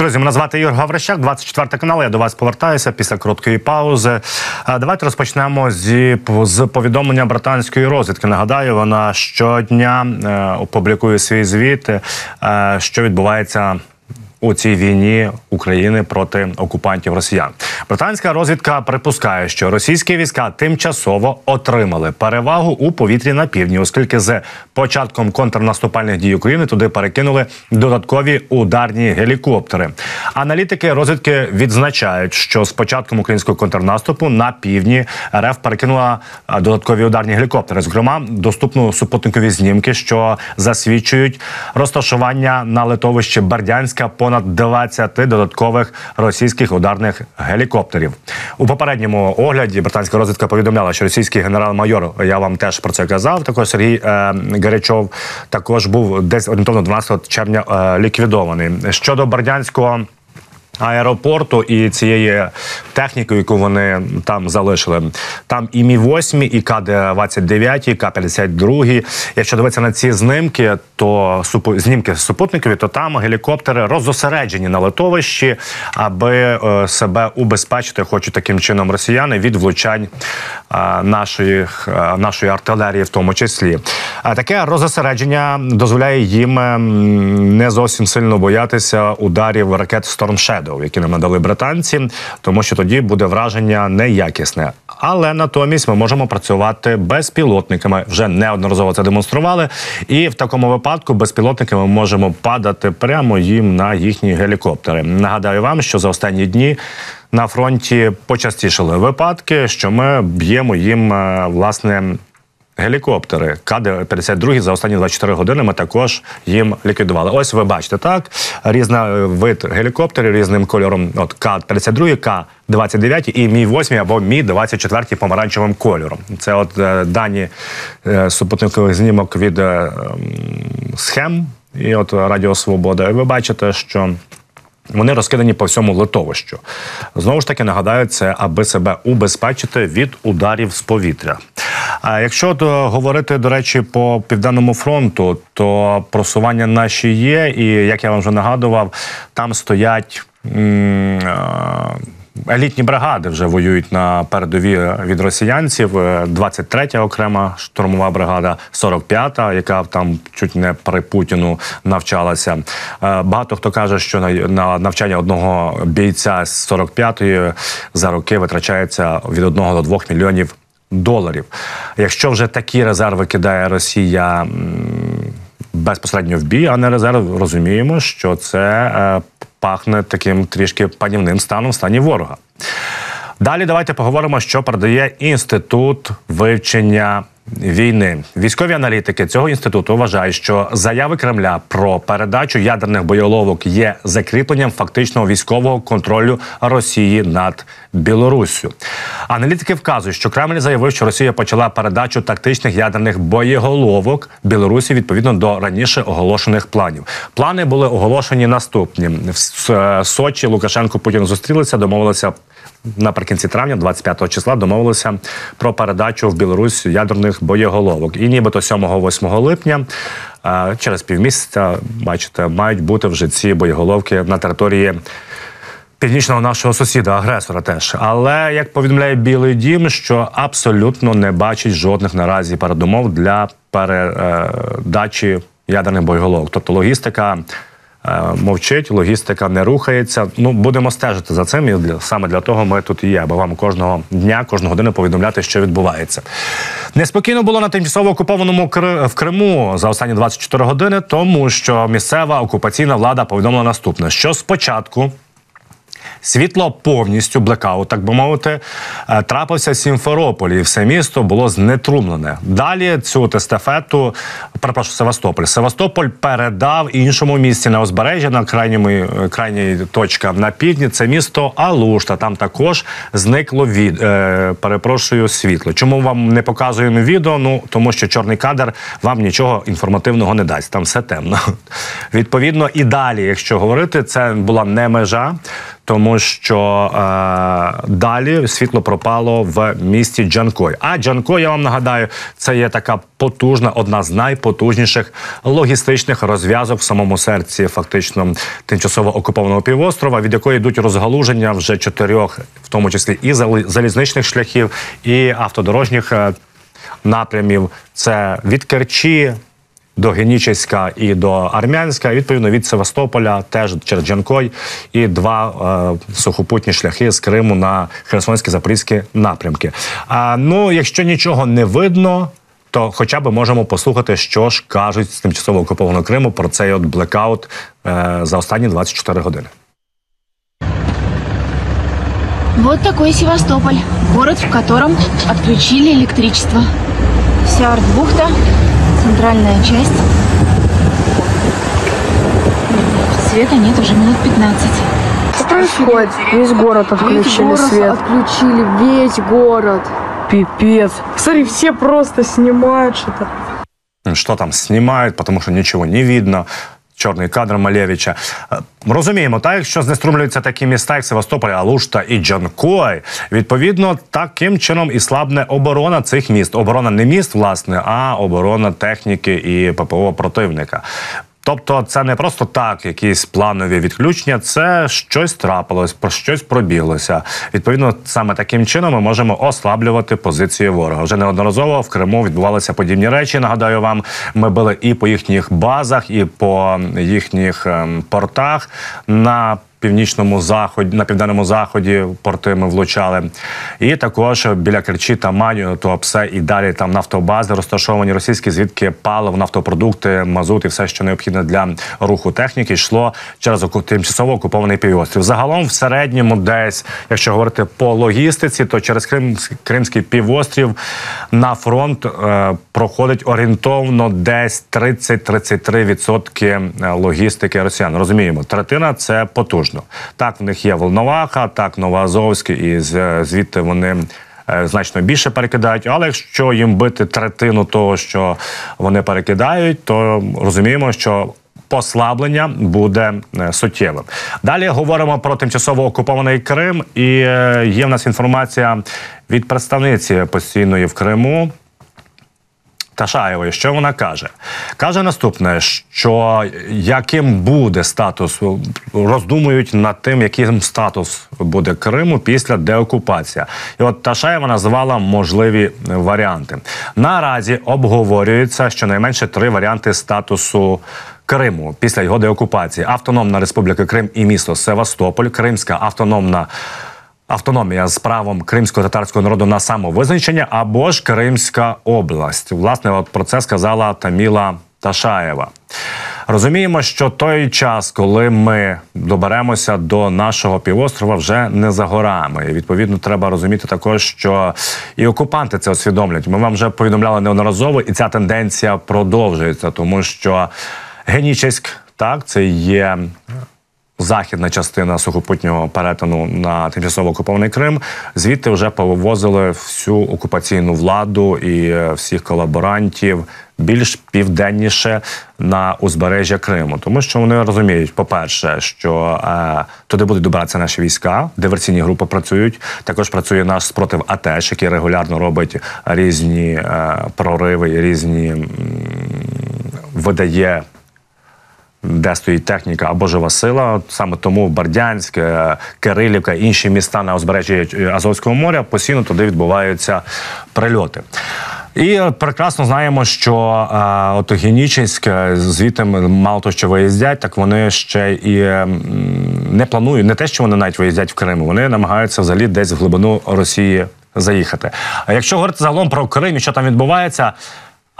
Друзі, мене звати Ігор Гаврищак, 24 канал. Я до вас повертаюся після короткої паузи. Давайте розпочнемо зі з повідомлення британської розвідки. Нагадаю, вона щодня е, опублікує свій звіт, е, що відбувається у цій війні України проти окупантів Росіян. Британська розвідка припускає, що російські війська тимчасово отримали перевагу у повітрі на півдні, оскільки з початком контрнаступальних дій України туди перекинули додаткові ударні гелікоптери. Аналітики розвідки відзначають, що з початком українського контрнаступу на півдні РФ перекинула додаткові ударні гелікоптери. Зокрема, доступно супутникові знімки, що засвідчують розташування на литовищі Бердянська по понад 20 додаткових російських ударних гелікоптерів. У попередньому огляді британська розвідка повідомляла, що російський генерал-майор я вам теж про це казав. Також Сергій е, Гарячов також був десь орієнтовно 12 червня е, ліквідований щодо Бердянського аеропорту і цієї техніки, яку вони там залишили. Там і мі 8 і К-29, і К-52. Якщо дивитися на ці знимки, то знімки супутникові, то там гелікоптери розосереджені на литовищі, аби е, себе убезпечити, хочуть таким чином росіяни від влучань е, нашої, е, нашої артилерії, в тому числі. Таке розосередження дозволяє їм не зовсім сильно боятися ударів ракет Storm Shadow. Shadow, які нам надали британці, тому що тоді буде враження неякісне. Але натомість ми можемо працювати безпілотниками. Вже неодноразово це демонстрували. І в такому випадку безпілотниками можемо падати прямо їм на їхні гелікоптери. Нагадаю вам, що за останні дні. На фронті почастішали випадки, що ми б'ємо їм е, власне гелікоптери К-52 за останні 24 години ми також їм ліквідували. Ось ви бачите так. Різна е, вид гелікоптерів різним кольором. От К-52, К-29 і Мі 8 або Мі 24 помаранчевим кольором. Це от е, дані е, супутникових знімок від е, схем і от Радіо Свобода. І ви бачите, що. Вони розкидані по всьому литовищу. Знову ж таки нагадаю, це аби себе убезпечити від ударів з повітря. А якщо то говорити до речі по південному фронту, то просування наші є, і як я вам вже нагадував, там стоять. Елітні бригади вже воюють на передові від росіянців. 23-я е, окрема штурмова бригада, 45-та, яка там чуть не при Путіну навчалася. Е, багато хто каже, що на навчання одного бійця з 45-ї за роки витрачається від 1 до 2 мільйонів доларів. Якщо вже такі резерви кидає Росія безпосередньо в бій, а не резерв, розуміємо, що це е, пахне таким трішки панівним станом в стані ворога. Далі давайте поговоримо, що продає інститут вивчення війни. Військові аналітики цього інституту вважають, що заяви Кремля про передачу ядерних боєголовок є закріпленням фактичного військового контролю Росії над Білоруссю. Аналітики вказують, що Кремль заявив, що Росія почала передачу тактичних ядерних боєголовок Білорусі відповідно до раніше оголошених планів. Плани були оголошені наступні в е, Сочі. Лукашенко Путін зустрілися, домовилися наприкінці травня, 25 числа, домовилися про передачу в Білорусь ядерних боєголовок. І нібито 7-8 липня. Через півмісяця, бачите, мають бути вже ці боєголовки на території північного нашого сусіда, агресора теж. Але як повідомляє Білий Дім, що абсолютно не бачить жодних наразі передумов для передачі ядерних боєголовок. Тобто логістика. Е, мовчить, логістика не рухається. Ну будемо стежити за цим. І для саме для того ми тут є, аби вам кожного дня, кожну годину повідомляти, що відбувається. Неспокійно було на тимчасово окупованому в Криму за останні 24 години, тому що місцева окупаційна влада повідомила наступне: що спочатку. Світло повністю блекаут, так би мовити, е, трапився в Сімферополі. і Все місто було знетрумлене. Далі цю естафету, перепрошую, Севастополь. Севастополь передав іншому місці на узбережжя на крайньому е, крайній точка на півдні. Це місто Алушта. Там також зникло від е, перепрошую світло. Чому вам не показуємо відео? Ну тому що чорний кадр вам нічого інформативного не дасть. Там все темно. Відповідно, і далі, якщо говорити, це була не межа тому що е, далі світло пропало в місті Джанкой. А Джанкой, я вам нагадаю, це є така потужна, одна з найпотужніших логістичних розв'язок в самому серці, фактично тимчасово окупованого півострова, від якої йдуть розгалуження вже чотирьох, в тому числі і залізничних шляхів, і автодорожніх е, напрямів. Це від Керчі до Генічеська і до Армянська, і, відповідно від Севастополя, теж через Джанкой, і два е, сухопутні шляхи з Криму на Херсонські запорізькі напрямки. А, ну, якщо нічого не видно. То хоча б можемо послухати, що ж кажуть з тимчасово окупованого Криму про цей от блекаут е, за останні 24 години. Вот такой Севастополь, город, в котором отключили электричество. Вся арт-бухта, центральная часть. Света нет уже минут 15. Что происходит? Весь город отключили Весь город свет. отключили, весь город. Пипец. Смотри, все просто снимают что-то. що там знімають, тому що нічого не видно. Чорний кадр Малєвича. Е, Розуміємо, так, якщо знеструмлюються такі міста, як Севастополь, Алушта і Джанкой, відповідно, таким чином і слабне оборона цих міст. Оборона не міст, власне, а оборона техніки і ППО противника. Тобто, це не просто так, якісь планові відключення, це щось трапилось, про щось пробіглося. Відповідно, саме таким чином ми можемо ослаблювати позиції ворога. Вже неодноразово в Криму відбувалися подібні речі. Нагадаю вам, ми били і по їхніх базах, і по їхніх ем, портах на північному заході, на південному заході порти ми влучали. І також біля Керчі та Маню, Туапсе і далі там нафтобази розташовані російські, звідки паливо, нафтопродукти, мазут і все, що необхідне для руху техніки, йшло через тимчасово окупований півострів. Загалом, в середньому, десь, якщо говорити по логістиці, то через Крим, Кримський півострів на фронт е, проходить орієнтовно десь 30-33% логістики росіян. Розуміємо, третина це потужно. Так, в них є Волноваха, так Новоазовське, і звідти вони. е, Значно більше перекидають, але якщо їм бити третину того, що вони перекидають, то розуміємо, що послаблення буде е, суттєвим. Далі говоримо про тимчасово окупований Крим, і е, є в нас інформація від представниці постійної в Криму Ташаєвої, що вона каже? Каже наступне, що яким буде статус, роздумують над тим, яким статус буде Криму після деокупації. І от Ташаєва назвала можливі варіанти. Наразі обговорюється щонайменше три варіанти статусу. Криму після його деокупації Автономна Республіка Крим і місто Севастополь, Кримська автономна автономія з правом кримського татарського народу на самовизначення або ж Кримська область. Власне, от про це сказала Таміла Ташаєва. Розуміємо, що той час, коли ми доберемося до нашого півострова, вже не за горами. І відповідно треба розуміти також, що і окупанти це усвідомлюють. Ми вам вже повідомляли неодноразово, і ця тенденція продовжується, тому що Генічеськ, так, це є західна частина сухопутнього перетину на тимчасово окупований Крим. Звідти вже повивозили всю окупаційну владу і е, всіх колаборантів більш південніше на узбережжя Криму, тому що вони розуміють, по-перше, що е, туди будуть добиратися наші війська, диверсійні групи працюють. Також працює наш спротив АТЕШ, який регулярно робить різні е, прориви, і різні видає де стоїть техніка або жива сила. Саме тому Бердянськ, е, Кирилівка, інші міста на узбережжі Азовського моря постійно туди відбуваються прильоти. І прекрасно знаємо, що е, от е, звідти мало того, що виїздять, так вони ще і е, не планують, не те, що вони навіть виїздять в Крим, вони намагаються взагалі десь в глибину Росії заїхати. А якщо говорити загалом про Крим і що там відбувається.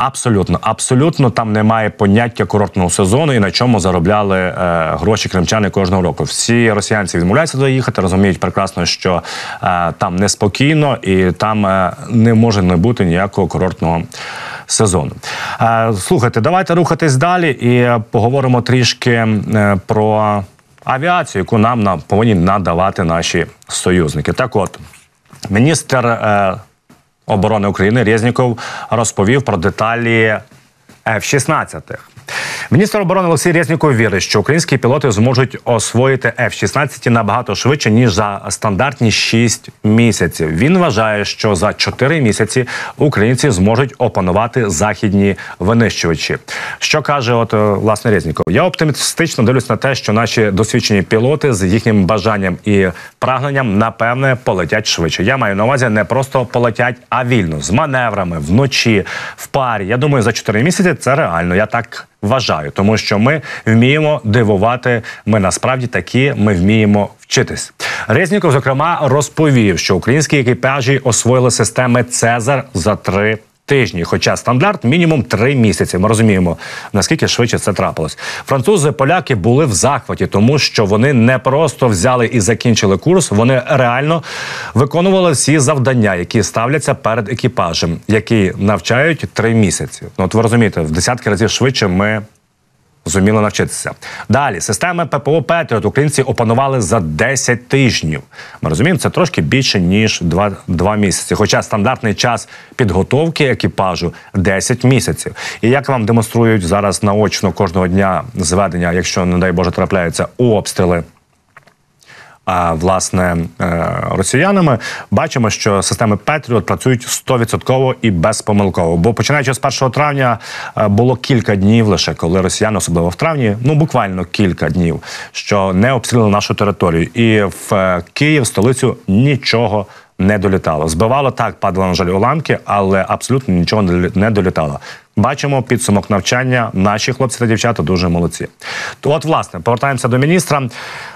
Абсолютно, абсолютно там немає поняття курортного сезону і на чому заробляли е, гроші кримчани кожного року. Всі росіянці відмовляються туди їхати, розуміють прекрасно, що е, там неспокійно і там е, не може не бути ніякого курортного сезону. Е, слухайте, давайте рухатись далі і поговоримо трішки е, про авіацію, яку нам на, повинні надавати наші союзники. Так, от міністр. Е, оборони України Резніков розповів про деталі F-16. Міністр оборони Олексій Резніков вірить, що українські пілоти зможуть освоїти F-16 набагато швидше ніж за стандартні 6 місяців. Він вважає, що за 4 місяці українці зможуть опанувати західні винищувачі. Що каже, от е, власне Резніков? Я оптимістично дивлюсь на те, що наші досвідчені пілоти з їхнім бажанням і прагненням напевне полетять швидше. Я маю на увазі не просто полетять, а вільно з маневрами вночі, в парі. Я думаю, за 4 місяці це реально. Я так вважаю, тому що ми вміємо дивувати. Ми насправді такі, ми вміємо вчитись. Резніков, зокрема, розповів, що українські екіпажі освоїли системи Цезар за три. Тижні, хоча стандарт мінімум три місяці. Ми розуміємо наскільки швидше це трапилось. Французи, поляки були в захваті, тому що вони не просто взяли і закінчили курс, вони реально виконували всі завдання, які ставляться перед екіпажем, які навчають три місяці. Ну от ви розумієте, в десятки разів швидше ми зуміли навчитися. Далі системи ППО Петріот українці опанували за 10 тижнів. Ми розуміємо, це трошки більше ніж 2, 2 місяці. Хоча стандартний час підготовки екіпажу 10 місяців. І як вам демонструють зараз наочно кожного дня зведення, якщо не дай Боже трапляються обстріли. Власне е, росіянами бачимо, що системи Петріот працюють 100% і безпомилково. Бо починаючи з 1 травня е, було кілька днів лише, коли росіяни, особливо в травні, ну буквально кілька днів, що не обстріляли нашу територію, і в е, Київ, столицю, нічого не долітало. Збивало так, падали на жаль уламки, але абсолютно нічого не долітало. Бачимо підсумок навчання. Наші хлопці та дівчата дуже молодці. От, власне, повертаємося до міністра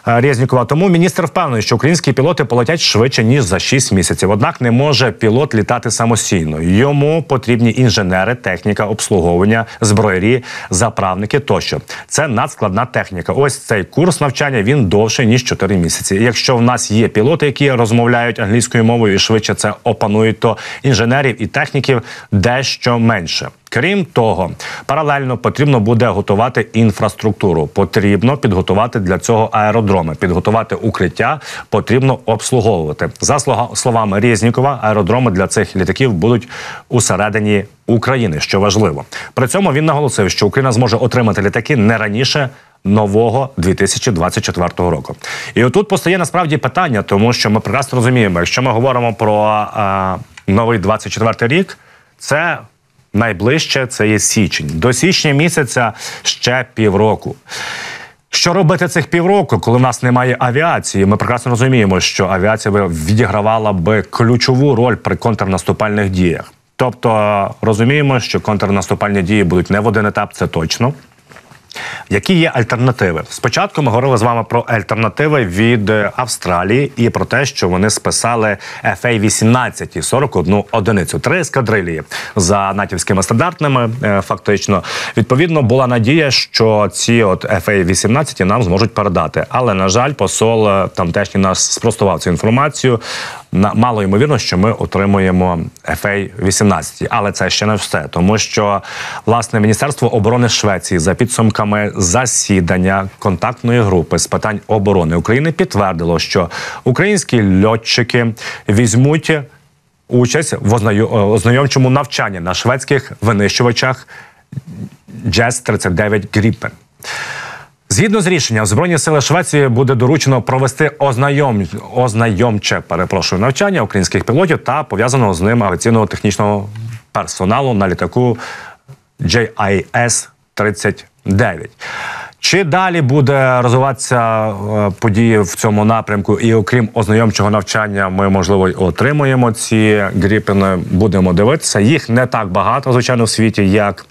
е, Резнікова. Тому міністр впевнений, що українські пілоти полетять швидше ніж за 6 місяців. Однак не може пілот літати самостійно. Йому потрібні інженери, техніка, обслуговування, зброярі, заправники тощо. Це надскладна техніка. Ось цей курс навчання він довше ніж 4 місяці. Якщо в нас є пілоти, які розмовляють англійською мовою і швидше це опанують, то інженерів і техніків дещо менше. Крім того, паралельно потрібно буде готувати інфраструктуру. Потрібно підготувати для цього аеродроми, підготувати укриття, потрібно обслуговувати. За словами Резнікова, аеродроми для цих літаків будуть усередині України, що важливо. При цьому він наголосив, що Україна зможе отримати літаки не раніше. Нового 2024 року, і отут постає насправді питання, тому що ми прекрасно розуміємо, якщо ми говоримо про а, новий 24 рік, це найближче це є січень. До січня місяця ще півроку. Що робити цих півроку, коли в нас немає авіації? Ми прекрасно розуміємо, що авіація відігравала би ключову роль при контрнаступальних діях. Тобто розуміємо, що контрнаступальні дії будуть не в один етап, це точно. Які є альтернативи? Спочатку ми говорили з вами про альтернативи від Австралії і про те, що вони списали FA-18 41 одиницю, три ескадрилії за натівськими стандартними. е, Фактично, відповідно, була надія, що ці от FA-18 нам зможуть передати. Але на жаль, посол е, тамтешній нас спростував цю інформацію. На мало ймовірно, що ми отримуємо FA-18. але це ще не все, тому що власне міністерство оборони Швеції за підсумками засідання контактної групи з питань оборони України підтвердило, що українські льотчики візьмуть участь в ознайомчому навчанні на шведських винищувачах Джес 39 Gripen. Згідно з рішенням, Збройні сили Швеції буде доручено провести ознайом... ознайомче перепрошую навчання українських пілотів та пов'язаного з ним авіаційного технічного персоналу на літаку JIS 39 Чи далі буде розвиватися е, події в цьому напрямку? І окрім ознайомчого навчання, ми можливо отримуємо ці гріпини. Будемо дивитися. Їх не так багато, звичайно, в світі, як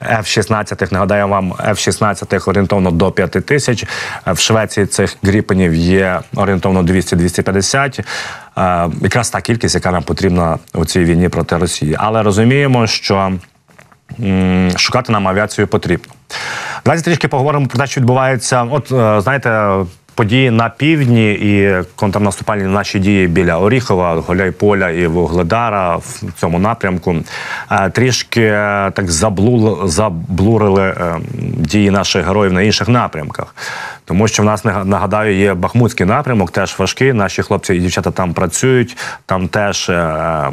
F-16, нагадаю вам, F-16 орієнтовно до 5 тисяч. В Швеції цих гріпенів є орієнтовно 200-250. Е, Якраз та кількість, яка нам потрібна у цій війні проти Росії. Але розуміємо, що шукати нам авіацію потрібно. Давайте трішки поговоримо про те, що відбувається. От е, знаєте. Події на півдні і контрнаступальні наші дії біля Оріхова, Голяйполя і Вугледара в цьому напрямку е, трішки е, так заблу, заблурили е, дії наших героїв на інших напрямках. Тому що в нас нагадаю є Бахмутський напрямок, теж важкий. Наші хлопці і дівчата там працюють. Там теж е,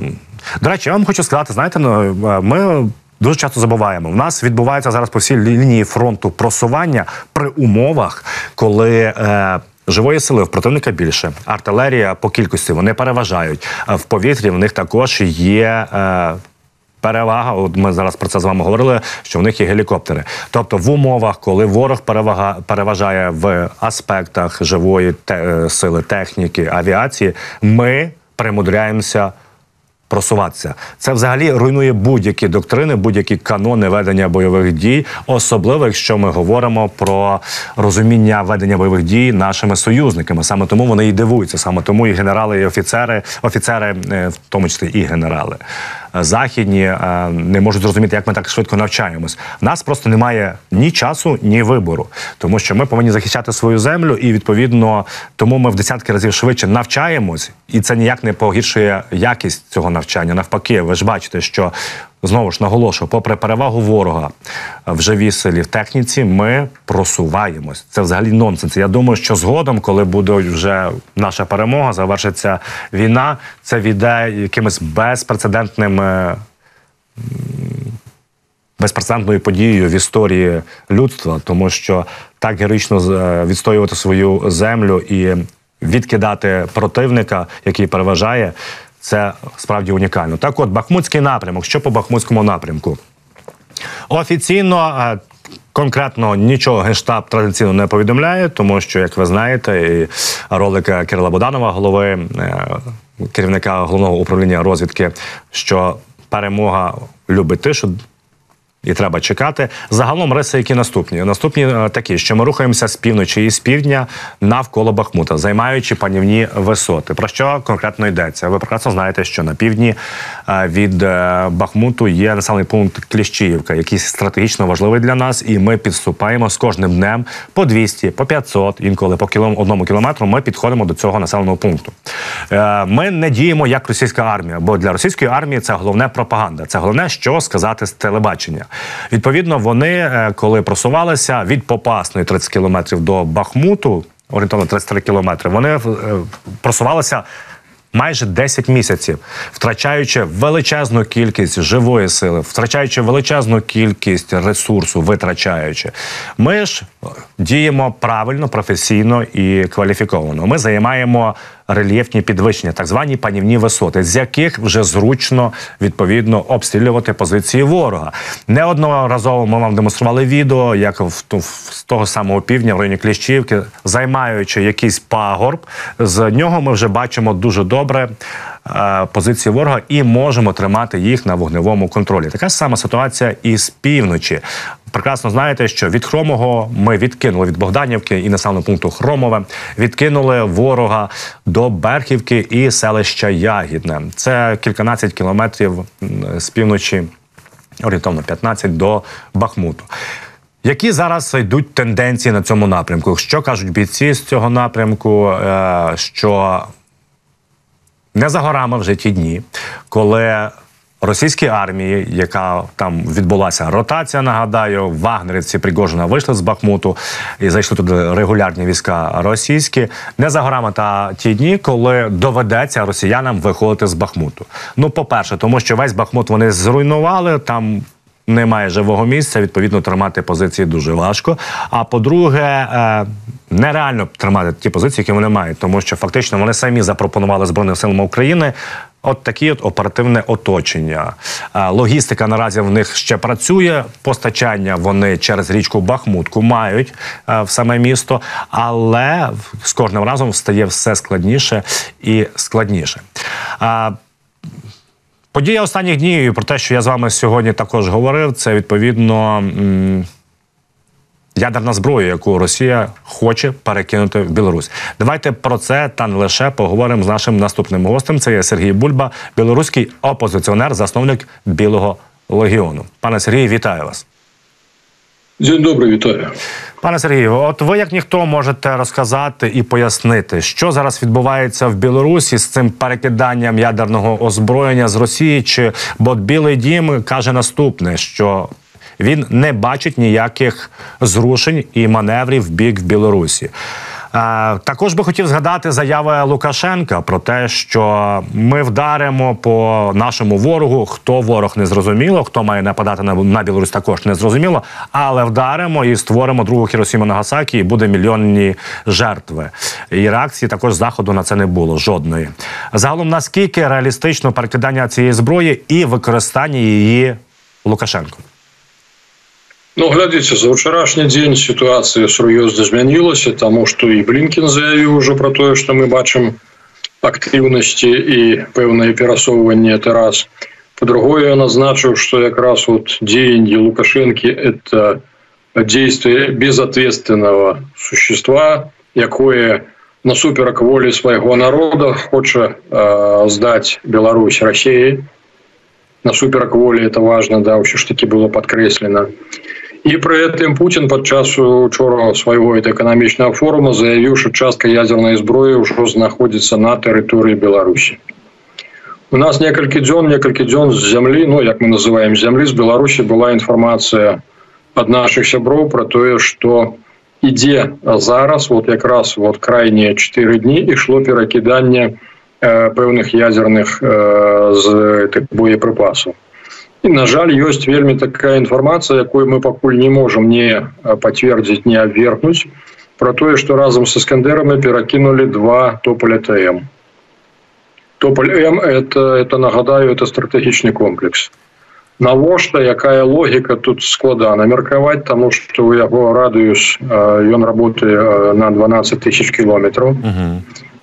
до речі, я вам хочу сказати, знаєте, ну ми Дуже часто забуваємо. У нас відбувається зараз по всій лінії фронту просування при умовах, коли е, живої сили в противника більше. Артилерія по кількості вони переважають. В повітрі в них також є. Е, Перевага, от ми зараз про це з вами говорили, що в них є гелікоптери. Тобто, в умовах, коли ворог перевага переважає в аспектах живої те, е, сили, техніки, авіації, ми примудряємося просуватися. Це взагалі руйнує будь-які доктрини, будь-які канони ведення бойових дій, особливо якщо ми говоримо про розуміння ведення бойових дій нашими союзниками. Саме тому вони і дивуються, саме тому і генерали, і офіцери, офіцери, е, в тому числі і генерали. Західні е, не можуть зрозуміти, як ми так швидко навчаємось. В нас просто немає ні часу, ні вибору, тому що ми повинні захищати свою землю, і відповідно тому ми в десятки разів швидше навчаємось, і це ніяк не погіршує якість цього навчання. Навпаки, ви ж бачите, що знову ж наголошую, попри перевагу ворога в живій силі в техніці, ми просуваємось. Це взагалі нонсенс. Я думаю, що згодом, коли буде вже наша перемога, завершиться війна, це віде якимось безпрецедентним. е, безпрецедентною подією в історії людства, тому що так героїчно е, відстоювати свою землю і відкидати противника, який переважає, це справді унікально. Так, от Бахмутський напрямок. Що по Бахмутському напрямку? Офіційно. е, Конкретно нічого генштаб традиційно не повідомляє, тому що, як ви знаєте, і ролик Кирила Боданова, голови е, керівника головного управління розвідки, що перемога любить тишу. І треба чекати. Загалом риси, які наступні. Наступні е, такі, що ми рухаємося з півночі і з півдня навколо Бахмута, займаючи панівні висоти. Про що конкретно йдеться? Ви прекрасно знаєте, що на півдні е, від е, Бахмуту є населений пункт Кліщіївка, який стратегічно важливий для нас, і ми підступаємо з кожним днем по 200, по 500, інколи по кілом, одному кілометру. Ми підходимо до цього населеного пункту. Ми не діємо як російська армія, бо для російської армії це головне пропаганда. Це головне, що сказати з телебачення. Відповідно, вони, е, коли просувалися від Попасної 30 кілометрів до Бахмуту, орієнтовно 33 кілометри, вони е, просувалися. Майже 10 місяців, втрачаючи величезну кількість живої сили, втрачаючи величезну кількість ресурсу, витрачаючи, ми ж діємо правильно, професійно і кваліфіковано. Ми займаємо рельєфні підвищення, так звані панівні висоти, з яких вже зручно відповідно обстрілювати позиції ворога. Неодноразово ми вам демонстрували відео, як в в- з того самого півдня в районі Кліщівки, займаючи якийсь пагорб, з нього ми вже бачимо дуже добре позиції ворога і можемо тримати їх на вогневому контролі. Така сама ситуація і з півночі. Прекрасно знаєте, що від Хромого ми відкинули від Богданівки і населеного пункту Хромове, відкинули ворога до Берхівки і селища Ягідне. Це кільканадцять кілометрів з півночі, орієнтовно 15 до Бахмуту. Які зараз йдуть тенденції на цьому напрямку? Що кажуть бійці з цього напрямку? Е, Що не за горами вже ті дні, коли російській армії, яка там відбулася ротація, нагадаю, вагнерівці Пригожина вийшли з Бахмуту і зайшли туди регулярні війська російські. Не за горами та ті дні, коли доведеться росіянам виходити з Бахмуту. Ну, по-перше, тому що весь Бахмут вони зруйнували там. Немає живого місця, відповідно, тримати позиції дуже важко. А по-друге, е, нереально тримати ті позиції, які вони мають, тому що фактично вони самі запропонували Збройним силам України. От такі от оперативне оточення. Е, Логістика наразі в них ще працює. Постачання вони через річку Бахмутку мають е, в саме місто, але з кожним разом стає все складніше і складніше. Подія останніх днів і про те, що я з вами сьогодні також говорив, це відповідно ядерна зброя, яку Росія хоче перекинути в Білорусь. Давайте про це та не лише поговоримо з нашим наступним гостем. Це є Сергій Бульба, білоруський опозиціонер, засновник Білого легіону. Пане Сергію, вітаю вас. День добрий, вітаю. Пане Сергію, от ви як ніхто можете розказати і пояснити, що зараз відбувається в Білорусі з цим перекиданням ядерного озброєння з Росії, чи бо Білий Дім каже наступне, що він не бачить ніяких зрушень і маневрів в бік в Білорусі. Також би хотів згадати заяви Лукашенка про те, що ми вдаримо по нашому ворогу. Хто ворог не зрозуміло, хто має нападати на, Білорусь, також не зрозуміло, але вдаримо і створимо другу Хіросіму Нагасакі, і буде мільйонні жертви. І реакції також заходу на це не було жодної. Загалом наскільки реалістично перекидання цієї зброї і використання її Лукашенко. Ну, глядзіце за ўчарашні дзень сітуацыя сур'ёзна змянілася таму што і блінкін заявіў ужо пра тое што мы бачым актыўнасці і пэўнае перасоўванне это раз по-другое назначыў што якраз вот дзеянні лукашэнкі это действие безответственного существа якое насуперак волі свайго народа хоча э, здаць Беларусь Россией насуперак волі это важно да ўсё ж таки было подкрэслена і пры гэтым Путін падчас учора свайго эканамічнага форума заявіў що частка ядерной зброі ўжо знаходзіцца на тэрыторыі Беларусі у нас некалькі дзён некалькі дзён з зямлі Ну як мы называем зямлі з Беларусі была інфармацыя ад наших сяброў про тое что ідзе зараз вот якраз вот крайнія чатыры дні ішло перакіданне э, пэўных ядерных э, з боепрыпасаў І, на жаль, ёсць вельмі такая інфармацыя, якую мы пакуль не можам не пацвердзіць, не абвергнуць про тое, што разам са скандерамі перакінулі два тополя ТМ. Тополь М это, это нагадаю это стратэгічны комплекс. Навошта якая логіка тут складана меркаваць, таму што ў яго радыус ён работае на 12 тысяч кіметраў. Uh -huh.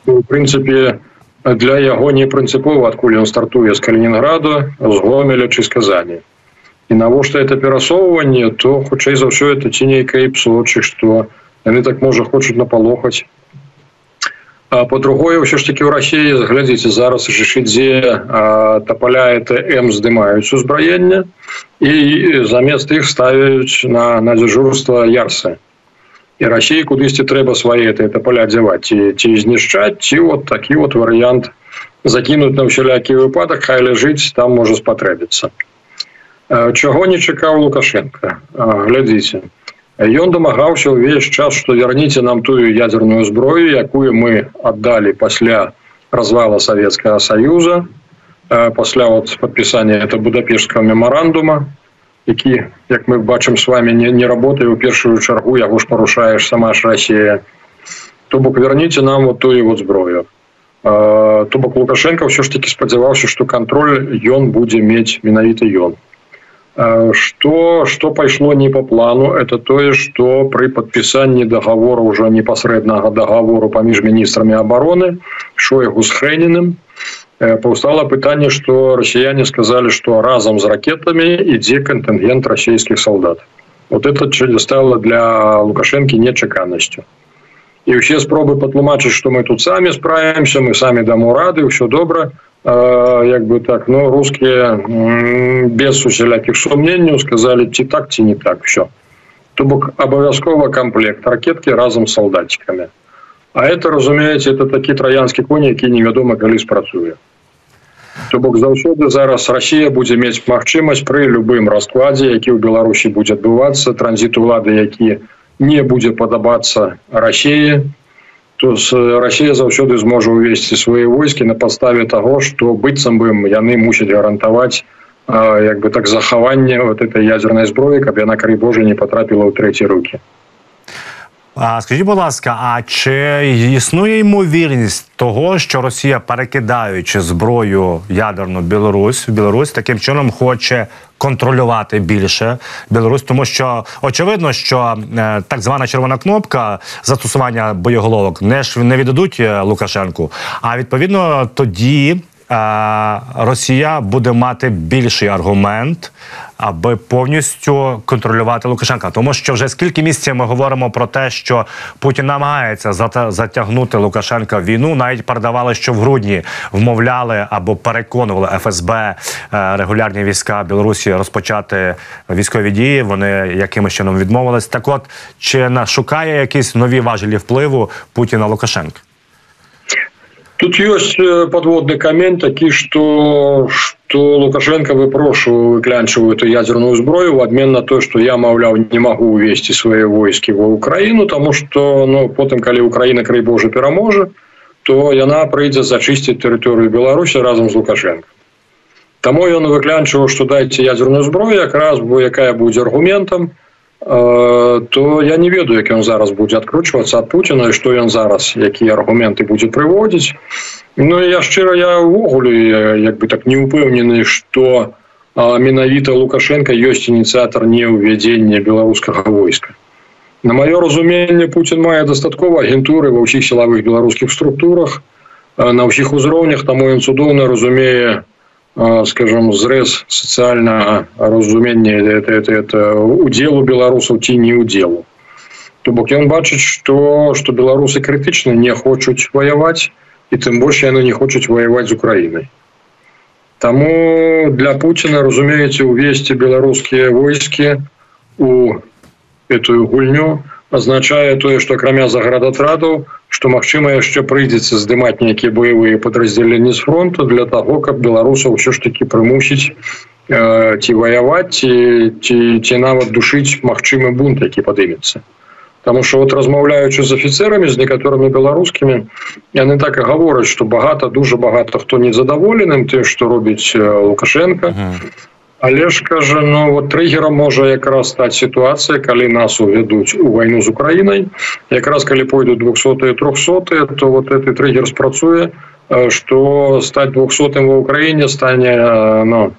У прынцыпе, для яго не прынцыпова адкуль ён стартуе з калінінграда з гомеля ці сказання і навошта это перасоўванне то хутчэй за ўсё это ці нейкае псочык што яны так можа хочуць напалохаць. По-другое ўсё ж таки ў рассіі глядзіце зараз жышыдзе тополя это м здымаюць узбраення і замест іх ставяюць на на дзяжурства ярсы і Росіі кудысьці трэба свае это поля дзяваць ці, ці знішчаць ці вот такі вот варыянт закінуць на ўсялякі выпадак хай ляжыць там можа спатрэбіцца чаго не чакаў лукашенко глядзіце ён дамагаўся ўвесь час што вярніце нам тую ядерную зброю якую мы аддалі пасля развала Савецкага союза пасля вот подпісання это будапешского мемарандума які як мы бачым с вами не, не работае у першую чаргу яго ж парушаеш сама ж Россия. То бок верніце нам вот тую вот зброю то бок лукашенко ўсё ж таки спадзяваўся что контроль ён будзе мець менавіта ён. Что что пайшло не по плану это тое что при подпісанні договора уже непасрэднага договору паміж міністрамі обороны шойгу с хрененым Э, паўстала пытанне что расіяне сказали что разом з ракетами ідзе контынгент расійскіх солдат вот это стало для лукашэнкі нечаканасцю і ўсе спробы патлумачыць что мы тут самі справимся мы самі даму рады все добра як бы так но русские без усялякіх сумненняў сказали ці так ці не так все то бок абавязкова комплект ракетки разом с солдатчиками а это разумеется это такі троянскі конь які невядома калі спрацуе То бок заўсёды зараз Росія будзе мець магчымасць пры любым раскладзе які ў Беларусі будзе адбывацца транзіт улады які не будзе падабацца Росіі то Росія заўсёды зможа ўвесці свае войскі на падставе таго што быццам бы яны мусяць гарантаваць як бы так захаванне вот этой ядерной зброі каб яна кары Божа не потрапіла ў трэці руки А скажіть, будь ласка, а чи існує ймовірність того, що Росія, перекидаючи зброю ядерну Білорусь в Білорусь, таким чином хоче контролювати більше Білорусь, тому що очевидно, що е, так звана червона кнопка застосування боєголовок не ж не віддадуть е, Лукашенку. А відповідно тоді Росія буде мати більший аргумент, аби повністю контролювати Лукашенка. Тому що вже скільки місяців ми говоримо про те, що Путін намагається затягнути Лукашенка в війну. Навіть передавали, що в грудні вмовляли або переконували ФСБ е, регулярні війська Білорусі розпочати військові дії. Вони якимось чином відмовились. Так, от чи шукає якісь нові важелі впливу Путіна Лукашенка? Тут ёсць подводны камень такі что что лукашенко выпрошиваю выклянчиваю эту ядерную зброю в обмен на то что я маўляў не могу увесці свои войскі во украину тому что ну потым калі украина край божа пераможа то яна прыйдзе зачысціць тэрыторыю беларусі разам з лукашенко. Таму ён выклянчваў што дайце ядерную зброю якраз бо якая будзе аргументам то я не ведаю як ён зараз будзе адкручвацца ад Пуціна і што ён зараз якія аргументы будзе прыводзіць. Ну я шчыра я ўвогуле як бы так не упэўнены што менавіта лукашенко ёсць ініцыятар не ўвядзення беларускага войска. На маё разуменне Путін мае дастаткова агентуры ва ўсіх сілавых беларускіх структурах на ўсіх узроўнях таму ён цудоўна разумее, скажем зрэз сацыяльнага разумення это, это, это удзелу беларусаў ці не удзелу то бок ён бачыць что что беларусы крытычна не хочуць ваяваць і тым больш яны не хочуць ваяваць з украінай Таму для Пуціна разумееце увесці беларускія войскі у эту гульню азначае тое што акрамя заградатрадаў што магчыма яшчэ прыйдзецца здымаць нейкія баявыя падраздзяленні з фронту для того каб беларусаў ўсё ж таки прымусіць э, ці ваяваць ці, ці, ці нават душыць магчымы бунт які падымецца Таму что вот размаўляючы з афіцерамі з некаторымі беларускімі яны так і гавораць што багата дужа багата хто незадаволеным тым што робіць лукашенко uh -huh Але ж кажа ну вот триггером можа якраз стаць сітуацыя калі нас увядуць у вайну з Украінай якраз калі пойдуць 200 300 то вот этот триггер спрацуе что стаць 200 ва Украіне стане ну,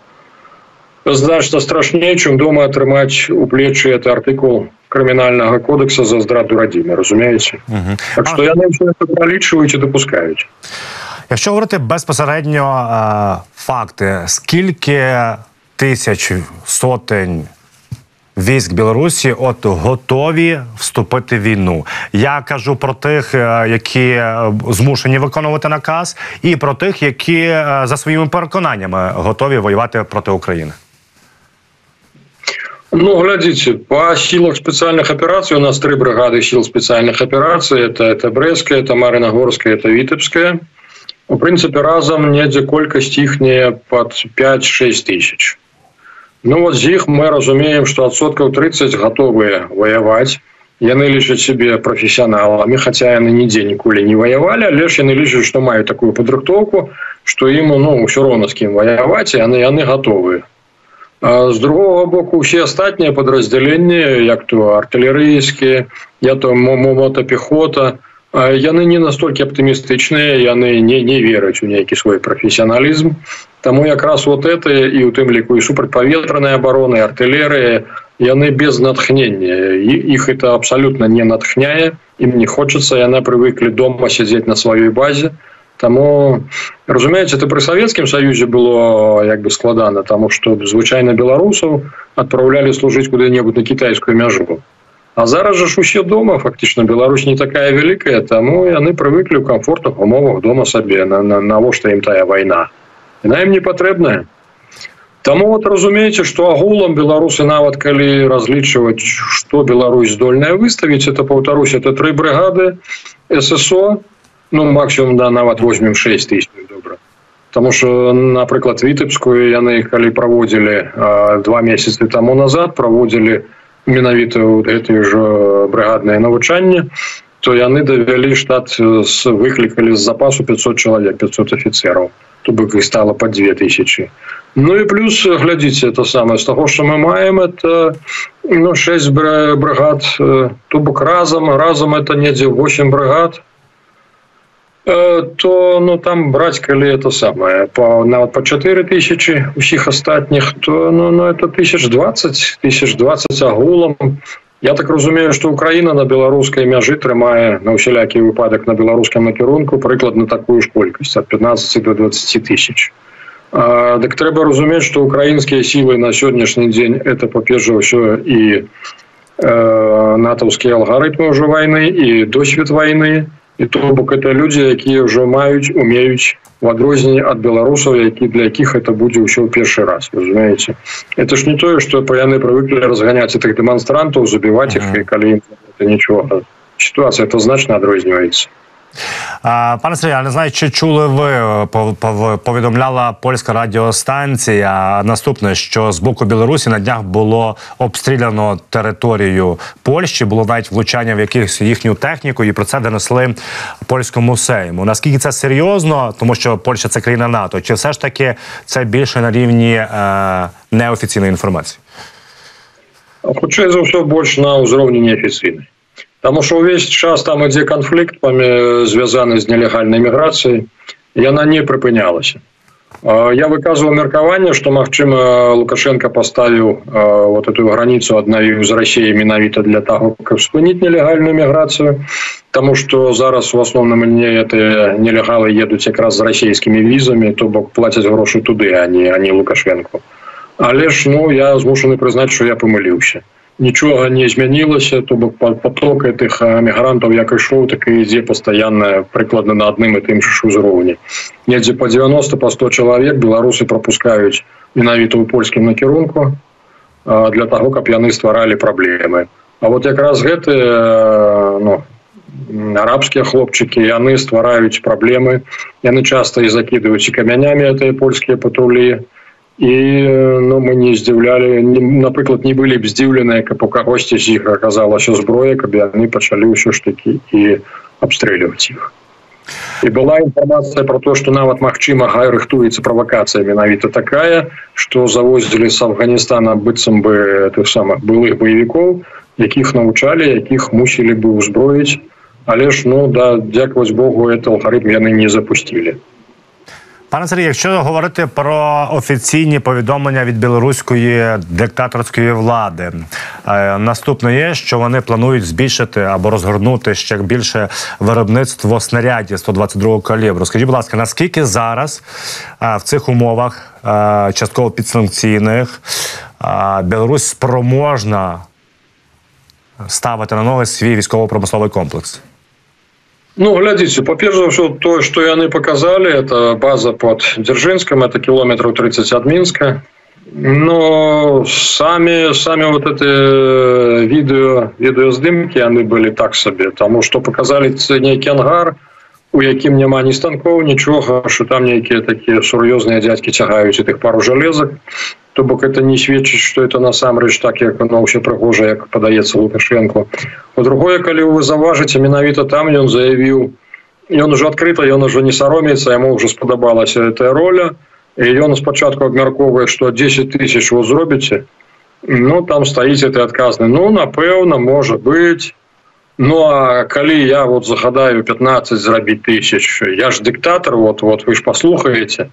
значно страшней чым дома атрымаць у плечы это артыкул крымінальнага кодекса за здраду радзімы разумееце так что яны пралічваюць і допускаюць Якщо говорити безпосередньо факти скільки тисяч сотень військ Білорусі от готові вступити в війну. Я кажу про тих, е, які е, змушені виконувати наказ, і про тих, які е, за своїми переконаннями готові воювати проти України. Ну, глядите, по силах специальных операций у нас три бригады сил специальных операций. Это, это Брестская, это Мариногорская, это Витебская. В принципе, разом недзе колькость их под 5-6 тысяч. Ну вот з іх мы разумеем что адсоткаў 30 готовыя ваяваць яны лічаць себе професіяналамі хотя яны нідзе ніколі не ваявалі але ж яны лічаць что маюць такую падрыхтоўку что іму ну ўсё роўна з кім ваяваць яны яны готовы. З другого боку усе астатнія подраздзяленні як то артылерыйскія я то мотопехота яны не настолькі аптымістычныя яны не не вераць у нейкі свой прафесіяналізм Таму якраз вот это і у тым ліку і супрацьпаветранай обороны артылерыі яны без натхнення іх это абсалютна не натхняе ім не хочацца яна прывыклі дома сядзець на сваёй базе Таму разумееце это пры савецкім саюзе было як бы складана тому что звычайна беларусаў адпраўлялі служыць куды-небудзь на кітайскую мяжу А зараз жа ж усе дома фактычна Беларусь не такая вялікая таму яны прывыклі ў комфортных умовах дома сабе на навошта ім тая вайна яна ім не патрэбная Таму вот разумееце что агулам беларусы нават калі разлічваць что Беларусь здольная выставіць это паўтарусь это три бригады ССО ну максимум да нават возьмем 6 тысяч добра. Таму что напрыклад вітэбскую яны калі праводзілі два месяцы тому назад праводзілі менавіта гэтай ўжо бригаднае навучанне то яны давялі штат з выклікалі з запасу 500 чалавек 500 офіцераў то бок их стало по 2000 Ну і плюс глядзіце это самое з того что мы маем это ну 6 бригад то бок разам разам это недзе 8 бригад то ну там брать калі это самое по нават по 4 тысячи усіх астатніх то ну, ну это тысяч 20 тысяч 20 агулам Я так разумею что Украина на беларускай мяжы трымае на усялякі выпадак на беларускім накірунку прыкладна такую ж колькасць от 15 до 20 тысяч Дык трэба разумець что украінскія сілы на сённяшні дзень это па-перша ўсё і э, натаўскія алгарытмы ўжо войны і досвед войны і то бок это людзі якія ўжо маюць умеюць в адрозненне ад беларусаў які для якіх это будзе ўсё ў першы раз разумееце это ж не тое что па яны прывыклі разганяць этих дэманстрантаў забіваць их і калі нічого ситуация это значна адрозніваецца Пане Сергію, я не знаю, чи чули ви повідомляла польська радіостанція наступне, що з боку Білорусі на днях було обстріляно територію Польщі, було навіть влучання в якихось їхню техніку, і про це донесли польському сейму. Наскільки це серйозно, тому що Польща це країна НАТО, чи все ж таки це більше на рівні е, неофіційної інформації? Хутчэй за ўсё больш на ўзроўні неафіцыйнай Таму што ўвесь час там ідзе канфлікт звязаны з нелегальнай міграцыяй яна не прыпынялася я выказываў меркаванне што магчыма лукашенко паставіў вот эту границу аднавіў з Росіяй менавіта для таго каб спыніць нелегальную міграцыю Таму што зараз у асноўным мне это нелегалы едуць якраз з расійскімі візамі то бок плацяць грошы туды а не а не лукашенко але ж ну я змушаны прызнаць что я памыліўся Нічога не змянілася то бок поток этих мігрантаў як ішоў так і ідзе пастаянна прыкладна на адным і тым ж узроўні. Недзе по 90 по 100 чалавек беларусы пропускаюць менавіта ў польскім накірунку для того каб яны стваралі праблемы. А вот якраз гэты ну арабскія хлопчыкі яны ствараюць праблемы. Яны часто і закидываюць і камянямі этой польскія патрулі і ну мы не здзіўлялі напрыклад не былі б здзіўленыя каб у кагосьці з іх аказалася зброя каб яны пачалі ўсё ж такі і абстрэльваць іх і была інфармацыя про то что нават магчыма гай рыхтуецца правакацыя менавіта такая что завозілі з афганістана быццам бы тых самых былых баевікоў якіх навучалі якіх мусілі бы ўзброіць але ж ну да дзякаваць Богу это алгарытм яны не запусцілі Пане Сергій, якщо говорити про офіційні повідомлення від білоруської диктаторської влади, е, наступне є, що вони планують збільшити або розгорнути ще більше виробництво снарядів 122 калібру. Скажіть, будь ласка, наскільки зараз е, в цих умовах е, частково підсанкційних Білорусь спроможна ставити на ноги свій військово-промисловий комплекс? Ну глядзіце па-перш ўсё тое што яны показалі это база под дзяржынском это кіметраў 30 ад мінска но самі самі вот это відэо відэаздымкі яны былі так сабе тому что показалі нейкі ангар у якім няма ні станкоў нічога что там нейкія такія сур'ёзныя дзядзькі цягаюць тых пару жалезак то бок это не сведчыць что это насамрэч так як оно ўсё прыгожа як падаецца лукашенко по-другое калі вы заважыце менавіта там ён заявіў ён уже адкрыта ён уже не саромецца яму уже спадабалася эта роля і ён спачатку абмярковае что 10 тысяч вы зробіце ну там стаіць ты адказны ну напэўна можа быть Ну а калі я вот загадаю 15 зрабіць тысяч я ж диктатор вот вот вы ж послухаете То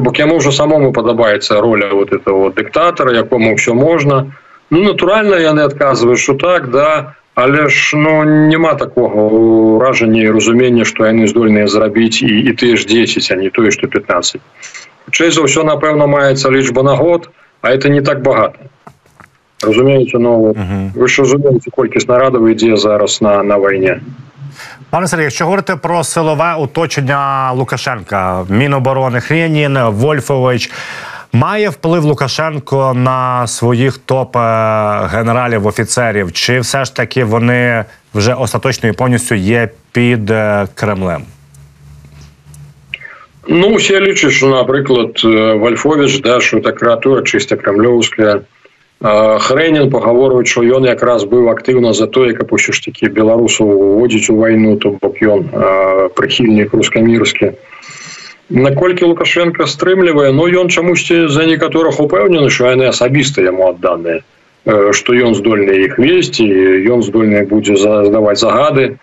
Бок яму ўжо самому падабаецца роля вот этого дыктатара якому все можна ну натуральна яны адказваюць что так да. Але ж ну няма такого ўражання і разумення что яны здольныя зрабіць і, і ты ж 10 а не тое что 15 Хутчэй за ўсё напэўна маецца лічба на год а это не так багато. Разумееце ну вы ж разумееце колькі снарадаў ідзе зараз на на вайне Пане Сергій, якщо говорити про силове оточення Лукашенка, Міноборони Хренін, Вольфович. Має вплив Лукашенко на своїх топ генералів офіцерів, чи все ж таки вони вже остаточно і повністю є під Кремлем? Ну, все лічать, що, наприклад, Вольфович, да, що та креатура чисто кремльовська, Хрэнін пагаворваюць що ён якраз быў актыўна за тое каб усё ж таки беларусу уводзіць у вайну то бок ён прыхільнік рускамірскі наколькі лукашенко стрымлівае но ён чамусьці за некаторых упэўнены що яны асабіста яму адданыя что ён здольны іх весці ён здольны будзе задаваць загады.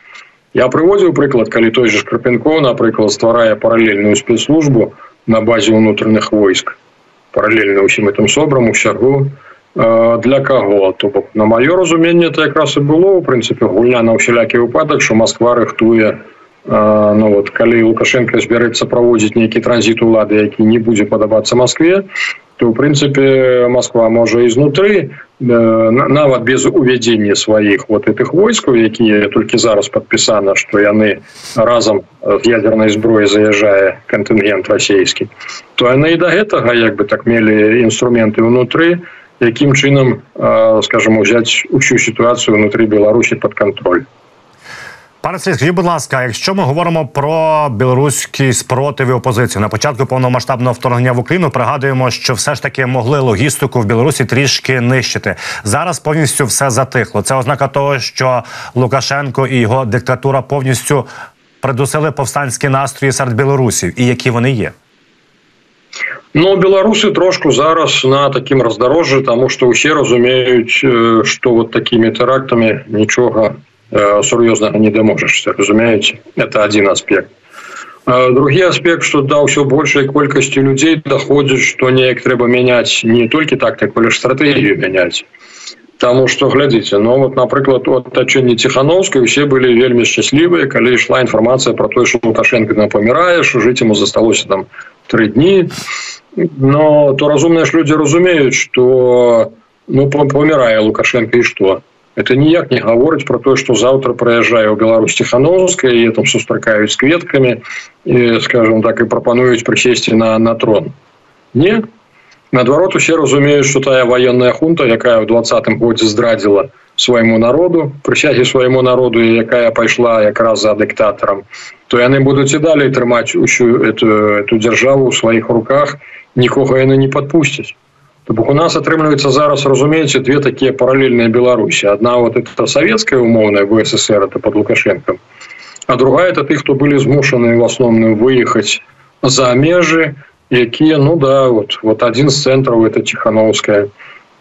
Я прыводзіў прыклад калі той же шкрапенко напрыклад стварае паралельную спецслужбу на базе ўнутраных войск паралельна ўсім этом собрам у сяргу для каго то бок на маё разуменне это якраз і было у прынцыпе гульня на ўсялякі выпадак що Москва рыхтуе ну вот калі лукашенко збярэцца праводзіць нейкі транзіт улады які не будзе падабацца Москве то у прынцыпе Москва можа ізнутры нават без увядзення сваіх вот этих войскаў якія толькі зараз подпісана что яны разам з ядернай зброі заязджае кантынгент расійскі то яны і до гэтага як бы так мелі інструменты унутры то якім чынам скажем узяць усю сітуацыю внутри беларусі под контроль Пане скажіть, будь ласка, якщо ми говоримо про білоруський спротив і опозицію на початку повномасштабного вторгнення в Україну, пригадуємо, що все ж таки могли логістику в Білорусі трішки нищити. Зараз повністю все затихло. Це ознака того, що Лукашенко і його диктатура повністю придусили повстанські настрої серед білорусів, і які вони є. Ну беларусы трошку зараз на такім раздарожжы таму што ўсе разумеюць што вот такімі тэрактамі нічога сур'ёзнага не даможашся разумееце это один аспект. Другі аспект что да ўсё большай колькасці людзей даходзіць што неяк трэба мяняць не толькі тактыку але стратэгію мяняць Таму што глядзіце ну вот напрыклад у атачэнні ціханаўскай усе былі вельмі шчаслівыя калі ішла інфармацыя про той что лукашенко там паміраеш жыць ему засталося там три дні но то разумныя ж людзі разумеюць что ну памірае лукашенко і что это ніяк не гаворыць про то что завтра прыязджае ў Беларусь ціхановская і там сустракаюць з кветкамі і скажем так і прапануюць прысесці на на трон не наадварот усе разумеюць что тая военная хунта якая ў двадцатым годзе здрадзіла свайму народу прысягі свайму народу якая пайшла якраз за дыктатарам то яны будуць і далей трымаць усю эту эту дзяржаву ў сваіх руках нікога яны не подпусцяць То бок у нас атрымліваецца зараз разумееце две такія паралельныя беларусі одна вот это советская умоўная в ссср это под лукашенко а другая это тых хто былі змушаны в асноўным выехаць за межы якія ну да вот вот один з цэнтраў это ціхановская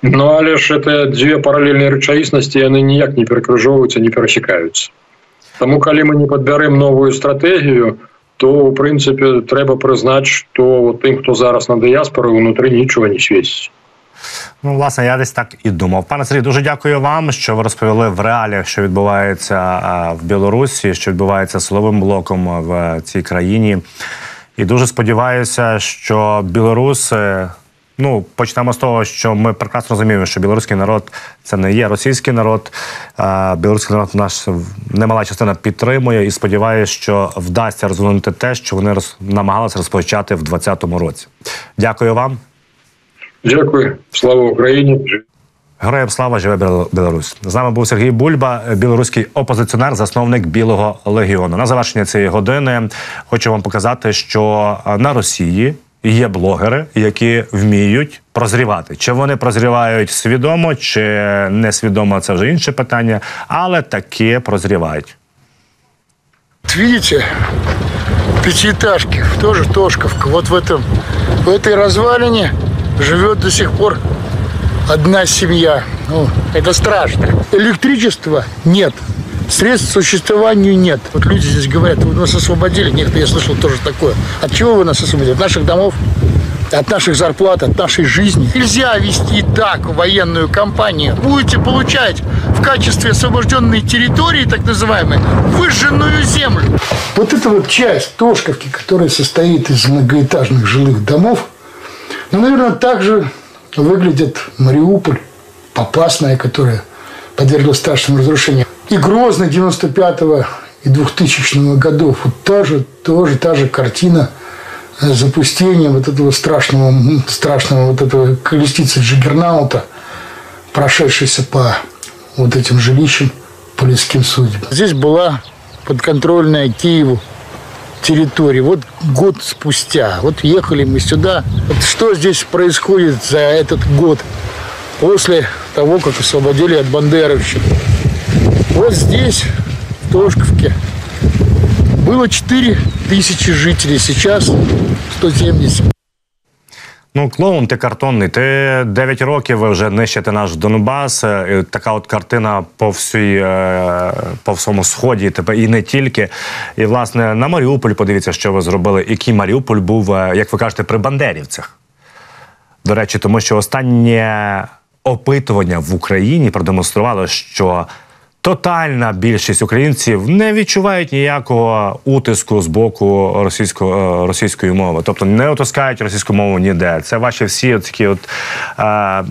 Ну але ж это дзве паралельныя рэчаіснасці яны ніяк не перакрыжоўваюцца не перасекаюцца Таму калі мы не падбярэм новую стратэгію то у прынцыпе трэба прызнаць што вот тым хто зараз на дыяспоры унутры нічого не свеціць Ну, власне, я десь так і думав. Пане Сергій, дуже дякую вам, що ви розповіли в реаліях, що відбувається а, в Білорусі, що відбувається силовим блоком в цій країні. І дуже сподіваюся, що білоруси. Ну, почнемо з того, що ми прекрасно розуміємо, що білоруський народ це не є російський народ. Білоруський народ наш немала частина підтримує і сподіваюся, що вдасться розвинути те, що вони роз... намагалися розпочати в 2020 році. Дякую вам. Дякую, слава Україні. Героям слава живе Біл- Білорусь. З нами був Сергій Бульба, білоруський опозиціонер, засновник Білого легіону. На завершення цієї години хочу вам показати, що на Росії є блогери, які вміють прозрівати. Чи вони прозрівають свідомо, чи несвідомо, це вже інше питання, але таки прозрівають. Вот видите, пятиэтажки, тоже Тошковка. Вот в этом, в этой развалине живет до сих пор одна семья. Ну, это страшно. Электричества нет. Средств существованию нет. Вот люди здесь говорят, вы нас освободили. Некто я слышал тоже такое. От чего вы нас освободили? От наших домов? От наших зарплат, от нашей жизни. Нельзя вести так военную кампанию. Будете получать в качестве освобожденной территории, так называемой, выжженную землю. Вот эта вот часть Тошковки, которая состоит из многоэтажных жилых домов, ну, наверное, также выглядит Мариуполь, Попасная, которая подверглась страшному разрушению. И Грозный 95-го и 2000 годов. Вот та же, тоже та же картина запустения вот этого страшного, страшного вот этого колесницы Джиггернаута, прошедшейся по вот этим жилищам, по людским судьбам. Здесь была подконтрольная Киеву территории. Вот год спустя. Вот ехали мы сюда. Вот что здесь происходит за этот год после того, как освободили от бандеровщины. Вот здесь, в Тошковке, было 4 тысячи жителей. Сейчас 170. Ну, клоун, ти картонний. Ти 9 років вже нищите наш Донбас. Е, Така от картина по всій, е, по всьому сході, тепер і не тільки. І власне на Маріуполь подивіться, що ви зробили. Який Маріуполь був, е, як ви кажете, при бандерівцях. До речі, тому що останнє опитування в Україні продемонструвало, що тотальна більшість українців не відчувають ніякого утиску з боку російського, е, російської мови. Тобто не отискають російську мову ніде. Це ваші всі такі от е,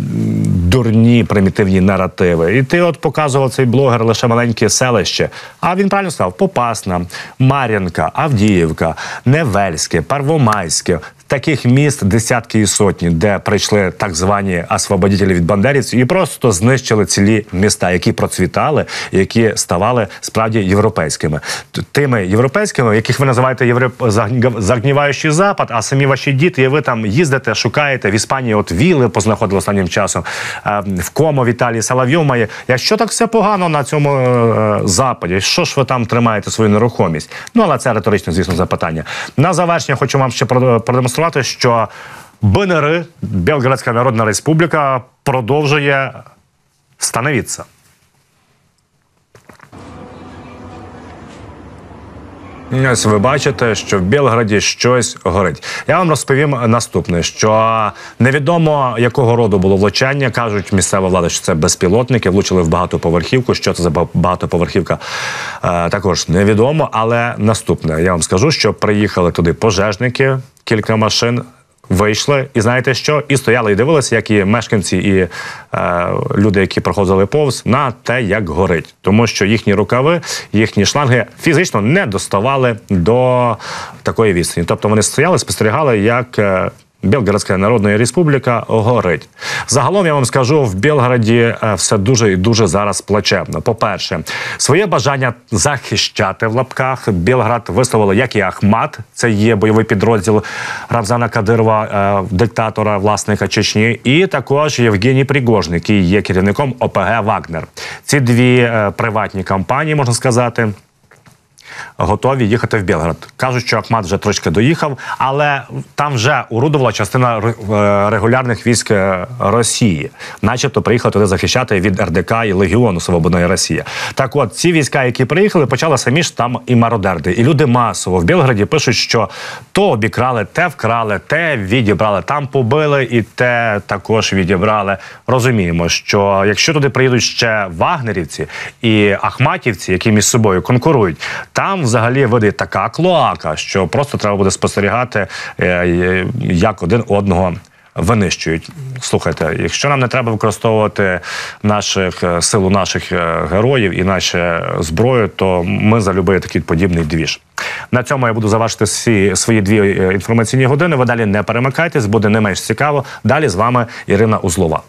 дурні примітивні наративи. І ти от показував цей блогер лише маленьке селище. А він правильно сказав: Попасна, Мар'янка, Авдіївка, Невельське, Первомайське. Таких міст десятки і сотні, де прийшли так звані освободителі від бандерівців і просто знищили цілі міста, які процвітали, які ставали справді європейськими. Тими європейськими, яких ви називаєте європ... загніваючий запад, а самі ваші діти, і ви там їздите, шукаєте в Іспанії. От віли познаходили останнім часом в Комо, в Італії, Соловйов має. Якщо так все погано на цьому е, западі, що ж ви там тримаєте свою нерухомість? Ну але це риторичне, звісно, запитання. На завершення хочу вам ще про- продемонструвати, що БНР, Белградська Народна Республіка, продовжує становитися. Ось ви бачите, що в Білграді щось горить. Я вам розповім наступне: що невідомо якого роду було влучання. кажуть місцева влада, що це безпілотники, влучили в багатоповерхівку. Що це за багатоповерхівка? Е, також невідомо. Але наступне я вам скажу, що приїхали туди пожежники, кілька машин. Вийшли, і знаєте що? І стояли і дивилися, як і мешканці, і е, люди, які проходили повз, на те, як горить, тому що їхні рукави, їхні шланги фізично не доставали до такої відстані. Тобто вони стояли, спостерігали, як. Е, Білградська Народна Республіка горить. Загалом я вам скажу, в Білграді е, все дуже і дуже зараз плачевно. По-перше, своє бажання захищати в лапках Білград висловили, як і Ахмат, це є бойовий підрозділ Рамзана Кадирова, е, диктатора, власника Чечні, і також Євгеній Пригожний, який є керівником ОПГ Вагнер. Ці дві е, приватні компанії, можна сказати готові їхати в Білград. Кажуть, що Ахмат вже трошки доїхав, але там вже урудувала частина е, регулярних військ е, Росії, начебто приїхали туди захищати від РДК і Легіону Свободної Росії. Так от ці війська, які приїхали, почали самі ж там і мародерти. І люди масово в Білграді пишуть, що то обікрали, те вкрали, те відібрали, там побили і те також відібрали. Розуміємо, що якщо туди приїдуть ще вагнерівці і ахматівці, які між собою конкурують, там взагалі вийде така клоака, що просто треба буде спостерігати, е, е, як один одного. Винищують. Слухайте, якщо нам не треба використовувати наших е, силу наших героїв і нашу зброю, то ми за любий такий подібний двіж. На цьому я буду завершити всі свої дві інформаційні години. Ви далі не перемикайтесь, буде не менш цікаво. Далі з вами Ірина Узлова.